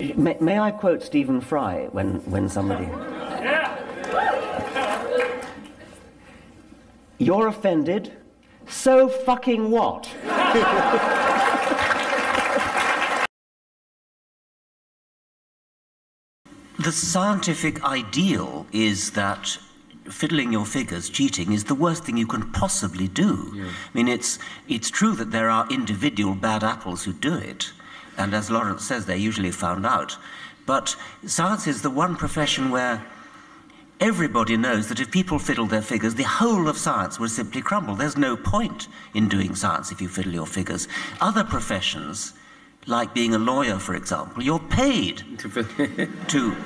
May, may I quote Stephen Fry when, when somebody. You're offended? So fucking what? the scientific ideal is that fiddling your figures, cheating, is the worst thing you can possibly do. Yeah. I mean, it's, it's true that there are individual bad apples who do it, and as Lawrence says, they're usually found out. But science is the one profession where everybody knows that if people fiddle their figures, the whole of science will simply crumble. There's no point in doing science if you fiddle your figures. Other professions, like being a lawyer, for example, you're paid to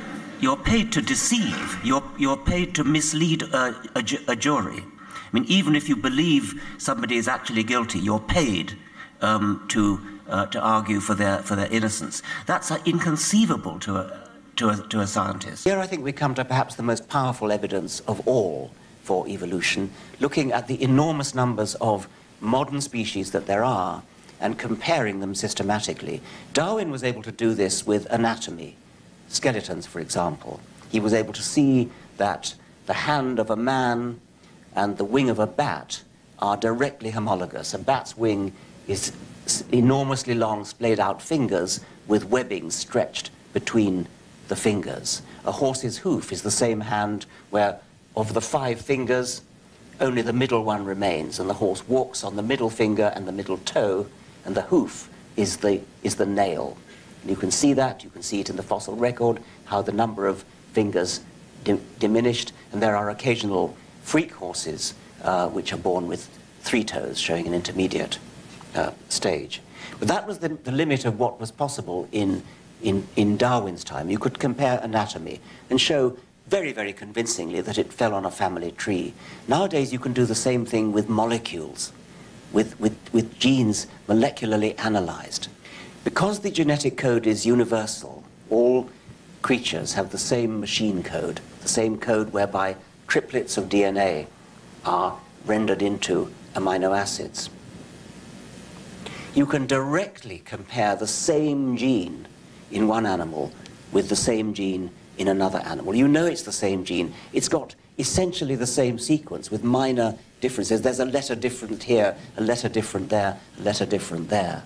you're paid to deceive. You're, you're paid to mislead a, a, a, jury. I mean, even if you believe somebody is actually guilty, you're paid um, to, uh, to argue for their, for their innocence. That's uh, inconceivable to a, to, a, to a scientist. Here I think we come to perhaps the most powerful evidence of all for evolution, looking at the enormous numbers of modern species that there are and comparing them systematically. Darwin was able to do this with anatomy, skeletons, for example. He was able to see that the hand of a man and the wing of a bat are directly homologous. A bat's wing is enormously long, splayed out fingers with webbing stretched between the fingers. A horse's hoof is the same hand where, of the five fingers, only the middle one remains, and the horse walks on the middle finger and the middle toe, and the hoof is the, is the nail. And you can see that, you can see it in the fossil record, how the number of fingers di diminished, and there are occasional freak horses uh, which are born with three toes, showing an intermediate uh, stage. But that was the, the limit of what was possible in, in, in Darwin's time. You could compare anatomy and show very, very convincingly that it fell on a family tree. Nowadays, you can do the same thing with molecules with, with, with genes molecularly analyzed. Because the genetic code is universal, all creatures have the same machine code, the same code whereby triplets of DNA are rendered into amino acids. You can directly compare the same gene in one animal with the same gene in another animal. You know it's the same gene. It's got essentially the same sequence with minor differences. There's a letter different here, a letter different there, a letter different there.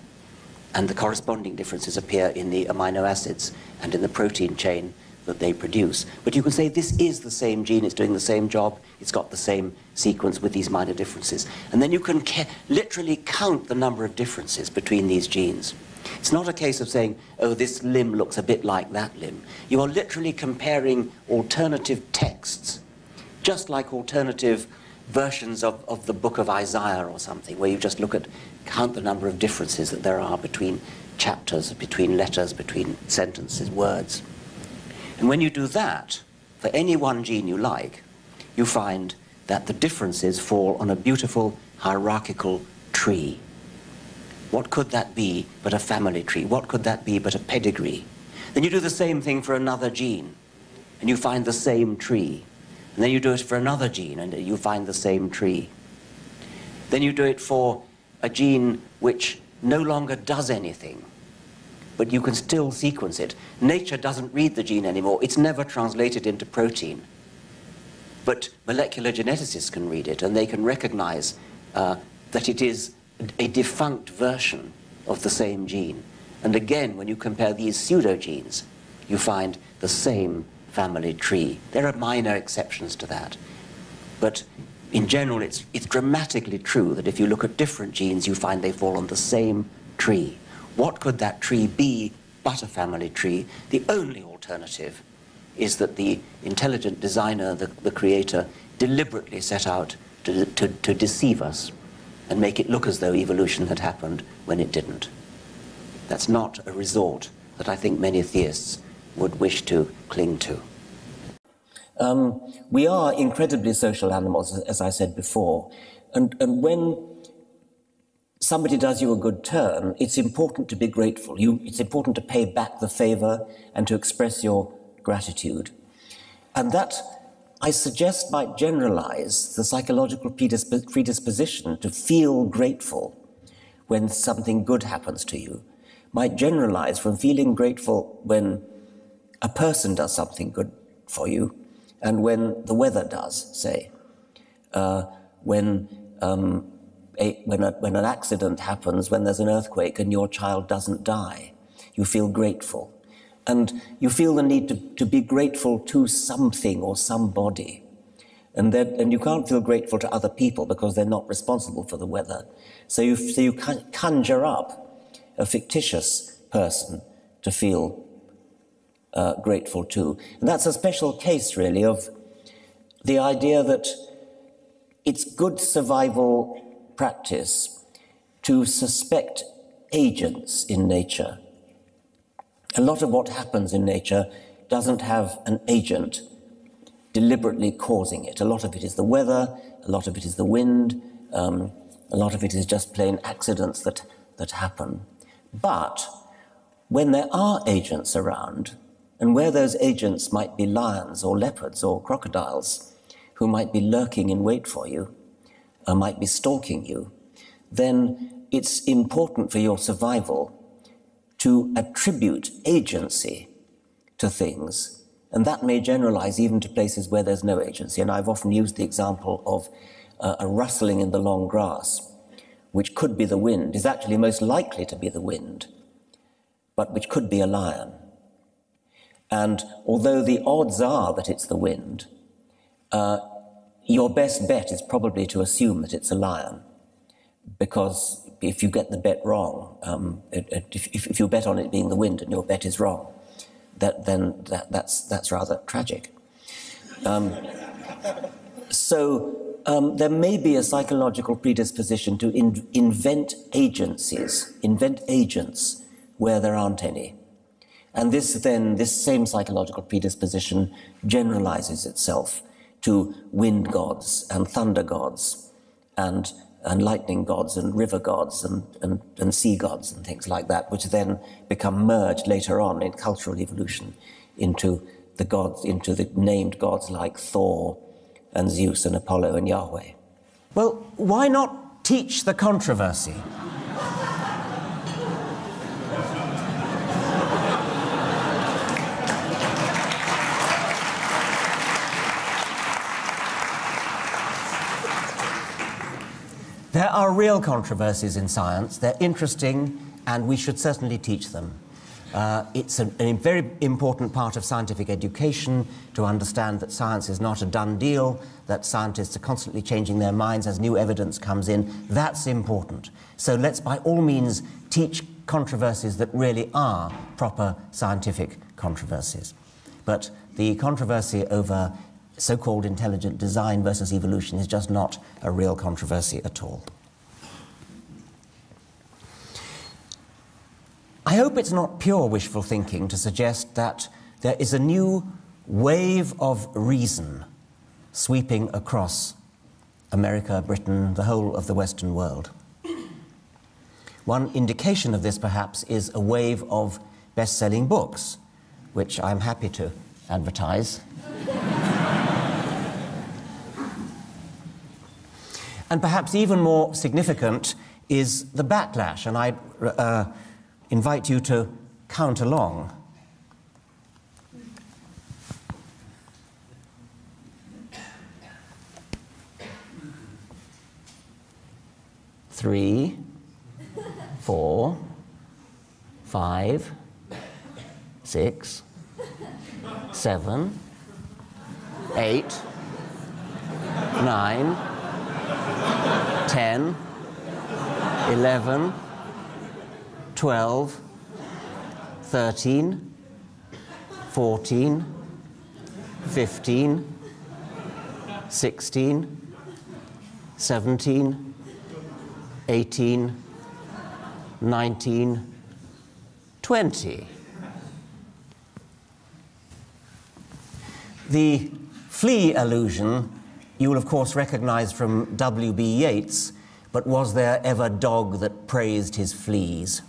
And the corresponding differences appear in the amino acids and in the protein chain that they produce. But you can say this is the same gene, it's doing the same job, it's got the same sequence with these minor differences. And then you can literally count the number of differences between these genes. It's not a case of saying, oh, this limb looks a bit like that limb. You are literally comparing alternative texts, just like alternative versions of, of the book of Isaiah or something, where you just look at, count the number of differences that there are between chapters, between letters, between sentences, words. And when you do that, for any one gene you like, you find that the differences fall on a beautiful hierarchical tree. What could that be but a family tree? What could that be but a pedigree? Then you do the same thing for another gene, and you find the same tree. And then you do it for another gene and you find the same tree. Then you do it for a gene which no longer does anything, but you can still sequence it. Nature doesn't read the gene anymore. It's never translated into protein. But molecular geneticists can read it and they can recognize uh, that it is a defunct version of the same gene. And again, when you compare these pseudogenes, you find the same family tree. There are minor exceptions to that. But in general, it's, it's dramatically true that if you look at different genes, you find they fall on the same tree. What could that tree be but a family tree? The only alternative is that the intelligent designer, the, the creator, deliberately set out to, to, to deceive us and make it look as though evolution had happened when it didn't. That's not a resort that I think many theists would wish to cling to. Um, we are incredibly social animals, as I said before. And, and when somebody does you a good turn, it's important to be grateful. You, it's important to pay back the favor and to express your gratitude. And that, I suggest, might generalize the psychological predisposition to feel grateful when something good happens to you. might generalize from feeling grateful when a person does something good for you and when the weather does, say, uh, when, um, a, when, a, when an accident happens, when there's an earthquake and your child doesn't die, you feel grateful. And you feel the need to, to be grateful to something or somebody. And, and you can't feel grateful to other people because they're not responsible for the weather. So you, so you conjure up a fictitious person to feel uh, grateful to. And that's a special case, really, of the idea that it's good survival practice to suspect agents in nature. A lot of what happens in nature doesn't have an agent deliberately causing it. A lot of it is the weather, a lot of it is the wind, um, a lot of it is just plain accidents that, that happen. But when there are agents around, and where those agents might be lions or leopards or crocodiles who might be lurking in wait for you, or might be stalking you, then it's important for your survival to attribute agency to things. And that may generalize even to places where there's no agency. And I've often used the example of uh, a rustling in the long grass, which could be the wind, is actually most likely to be the wind, but which could be a lion. And although the odds are that it's the wind, uh, your best bet is probably to assume that it's a lion, because if you get the bet wrong, um, if, if, you bet on it being the wind and your bet is wrong, that, then that, that's, that's rather tragic. Um, so um, there may be a psychological predisposition to in, invent agencies, invent agents where there aren't any. And this then, this same psychological predisposition generalizes itself to wind gods and thunder gods and, and lightning gods and river gods and, and, and sea gods and things like that, which then become merged later on in cultural evolution into the gods, into the named gods like Thor and Zeus and Apollo and Yahweh. Well, why not teach the controversy? There are real controversies in science. They're interesting, and we should certainly teach them. Uh, it's a, a, very important part of scientific education to understand that science is not a done deal, that scientists are constantly changing their minds as new evidence comes in. That's important. So let's, by all means, teach controversies that really are proper scientific controversies. But the controversy over so called intelligent design versus evolution is just not a real controversy at all. I hope it's not pure wishful thinking to suggest that there is a new wave of reason sweeping across America, Britain, the whole of the Western world. One indication of this, perhaps, is a wave of best selling books, which I'm happy to advertise. And perhaps even more significant is the backlash, and I uh, invite you to count along. Three, four, five, six, seven, eight, nine, 10, 11, 12, 13, 14, 15, 16, 17, 18, 19, 20. The flea illusion you will, of course, recognize from W.B. Yeats, but was there ever dog that praised his fleas?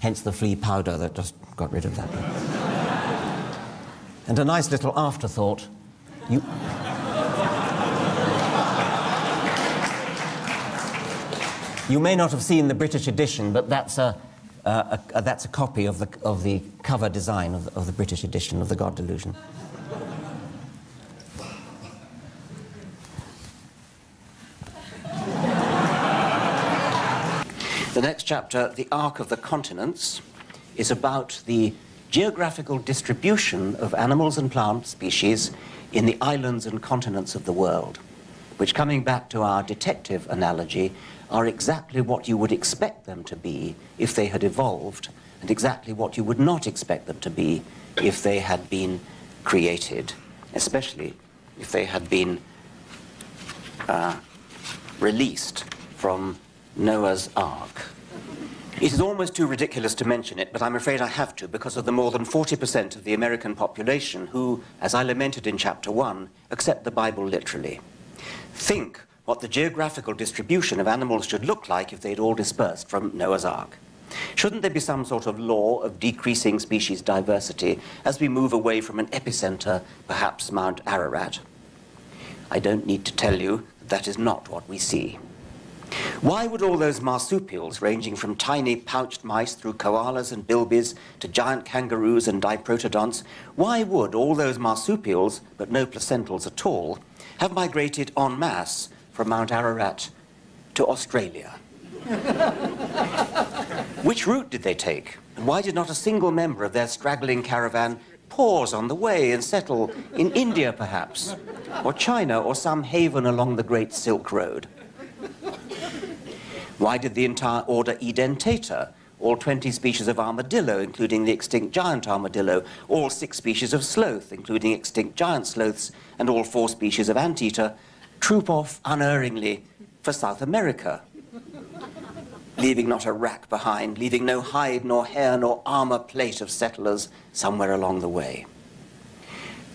Hence the flea powder that just got rid of that. and a nice little afterthought. You. You may not have seen the British edition, but that's a, Uh, a, that's a copy of the, of the cover design of, of the British edition of The God Delusion. The next chapter, The Ark of the Continents, is about the geographical distribution of animals and plant species in the islands and continents of the world, which, coming back to our detective analogy, are exactly what you would expect them to be if they had evolved, and exactly what you would not expect them to be if they had been created, especially if they had been uh, released from Noah's Ark. It is almost too ridiculous to mention it, but I'm afraid I have to because of the more than 40% of the American population who, as I lamented in chapter 1, accept the Bible literally. Think what the geographical distribution of animals should look like if they'd all dispersed from Noah's Ark. Shouldn't there be some sort of law of decreasing species diversity as we move away from an epicenter, perhaps Mount Ararat? I don't need to tell you that, that is not what we see. Why would all those marsupials, ranging from tiny pouched mice through koalas and bilbies to giant kangaroos and diprotodonts, why would all those marsupials, but no placentals at all, have migrated en masse from Mount Ararat to Australia? Which route did they take? And why did not a single member of their straggling caravan pause on the way and settle in India, perhaps, or China, or some haven along the Great Silk Road? Why did the entire order Edentata, all 20 species of armadillo, including the extinct giant armadillo, all six species of sloth, including extinct giant sloths, and all four species of anteater, troop off unerringly for South America, leaving not a rack behind, leaving no hide nor hair nor armor plate of settlers somewhere along the way?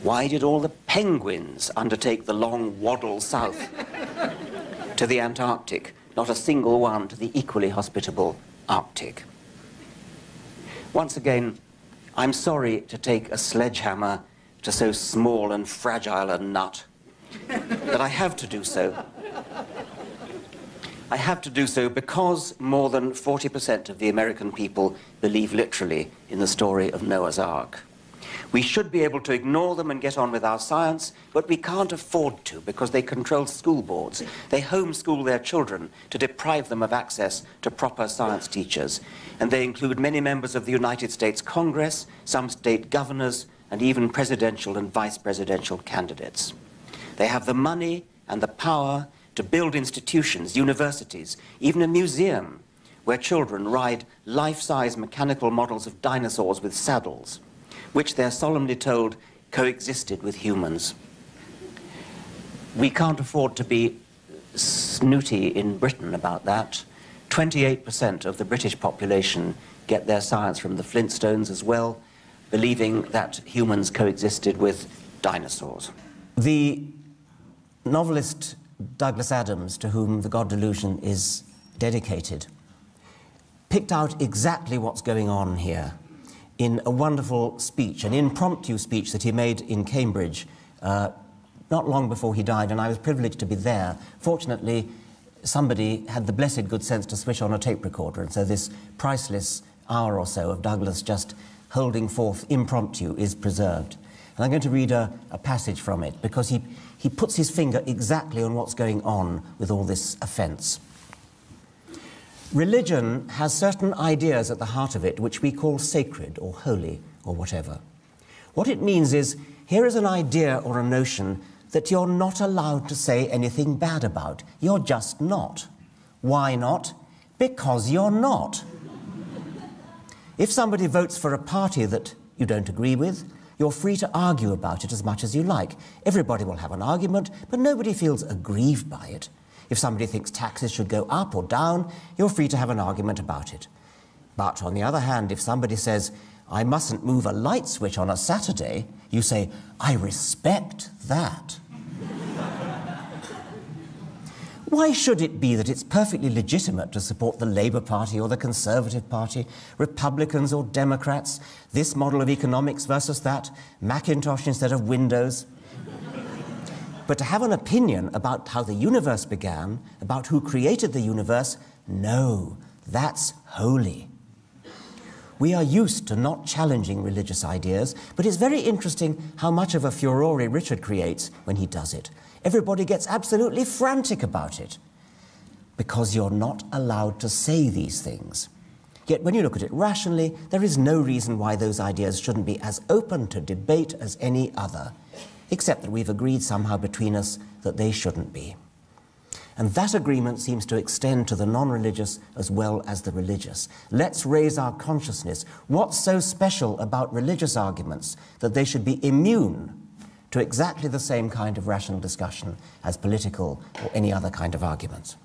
Why did all the penguins undertake the long waddle south to the Antarctic, not a single one to the equally hospitable Arctic. Once again, I'm sorry to take a sledgehammer to so small and fragile a nut, but I have to do so. I have to do so because more than 40% of the American people believe literally in the story of Noah's Ark. We should be able to ignore them and get on with our science, but we can't afford to because they control school boards. They homeschool their children to deprive them of access to proper science teachers. And they include many members of the United States Congress, some state governors, and even presidential and vice presidential candidates. They have the money and the power to build institutions, universities, even a museum where children ride life-size mechanical models of dinosaurs with saddles which they're solemnly told coexisted with humans. We can't afford to be snooty in Britain about that. 28% of the British population get their science from the Flintstones as well, believing that humans coexisted with dinosaurs. The novelist Douglas Adams, to whom The God Delusion is dedicated, picked out exactly what's going on here in a wonderful speech, an impromptu speech that he made in Cambridge uh, not long before he died, and I was privileged to be there. Fortunately, somebody had the blessed good sense to switch on a tape recorder, and so this priceless hour or so of Douglas just holding forth impromptu is preserved. And I'm going to read a, a passage from it because he, he puts his finger exactly on what's going on with all this offence. Religion has certain ideas at the heart of it which we call sacred or holy or whatever. What it means is here is an idea or a notion that you're not allowed to say anything bad about. You're just not. Why not? Because you're not. if somebody votes for a party that you don't agree with, you're free to argue about it as much as you like. Everybody will have an argument, but nobody feels aggrieved by it. If somebody thinks taxes should go up or down, you're free to have an argument about it. But on the other hand, if somebody says, I mustn't move a light switch on a Saturday, you say, I respect that. Why should it be that it's perfectly legitimate to support the Labour Party or the Conservative Party, Republicans or Democrats, this model of economics versus that, Macintosh instead of Windows? But to have an opinion about how the universe began, about who created the universe, no, that's holy. We are used to not challenging religious ideas, but it's very interesting how much of a furore Richard creates when he does it. Everybody gets absolutely frantic about it because you're not allowed to say these things. Yet, when you look at it rationally, there is no reason why those ideas shouldn't be as open to debate as any other, except that we've agreed somehow between us that they shouldn't be. And that agreement seems to extend to the non religious as well as the religious. Let's raise our consciousness. What's so special about religious arguments that they should be immune to exactly the same kind of rational discussion as political or any other kind of arguments?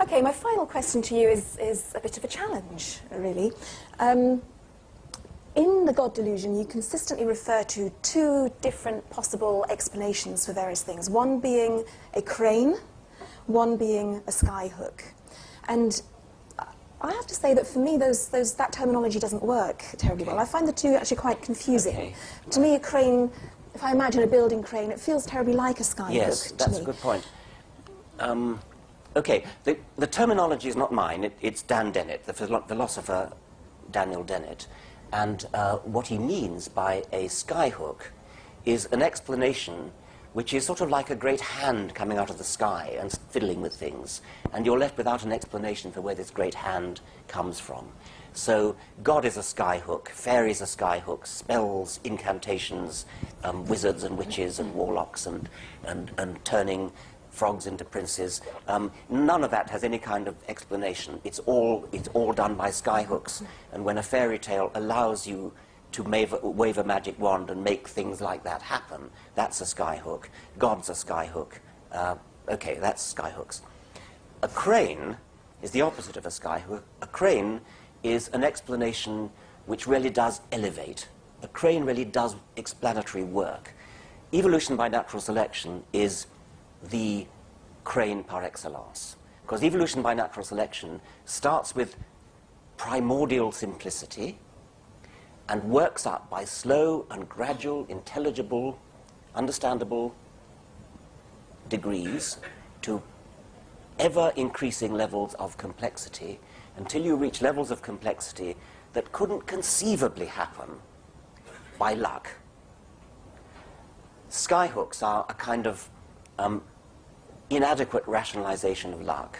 Okay, my final question to you is, is a bit of a challenge, really. Um, in the God delusion, you consistently refer to two different possible explanations for various things. One being a crane, one being a skyhook. And I have to say that for me, those, those, that terminology doesn't work terribly well. I find the two actually quite confusing. Okay. To me, a crane, if I imagine a building crane, it feels terribly like a skyhook. Yes, that's a good point. Um, okay, the, the, terminology is not mine. It, it's Dan Dennett, the philosopher Daniel Dennett. And uh, what he means by a skyhook is an explanation which is sort of like a great hand coming out of the sky and fiddling with things. And you're left without an explanation for where this great hand comes from. So God is a skyhook, fairies are skyhooks, spells, incantations, um, wizards and witches and warlocks and, and, and turning frogs into princes. Um, none of that has any kind of explanation. It's all, it's all done by skyhooks. And when a fairy tale allows you to wave, wave a magic wand and make things like that happen, that's a skyhook. God's a skyhook. Uh, okay, that's skyhooks. A crane is the opposite of a skyhook. A crane is an explanation which really does elevate. A crane really does explanatory work. Evolution by natural selection is the crane par excellence. Because evolution by natural selection starts with primordial simplicity and works up by slow and gradual, intelligible, understandable degrees to ever increasing levels of complexity until you reach levels of complexity that couldn't conceivably happen by luck. Skyhooks are a kind of um, inadequate rationalization of luck.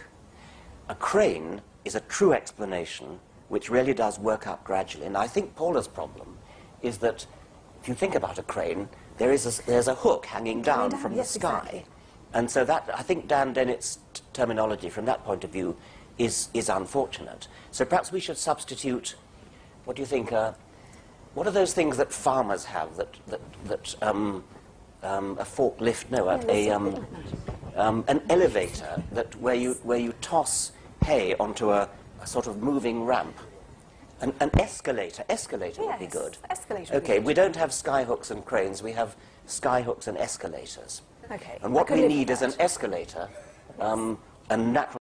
A crane is a true explanation which really does work up gradually. And I think Paula's problem is that if you think about a crane, there is a, there's a hook hanging down, down from yes, the sky. Exactly. And so that, I think Dan Dennett's terminology from that point of view is, is unfortunate. So perhaps we should substitute, what do you think, uh, what are those things that farmers have that, that, that um, um, a forklift, no, a, um, um, an elevator that where you, where you toss hay onto a, a sort of moving ramp. An, an escalator. Escalator yes, would be good. Escalator. Okay, we don't have skyhooks and cranes. We have skyhooks and escalators. Okay. And what we need is an escalator, um, a natural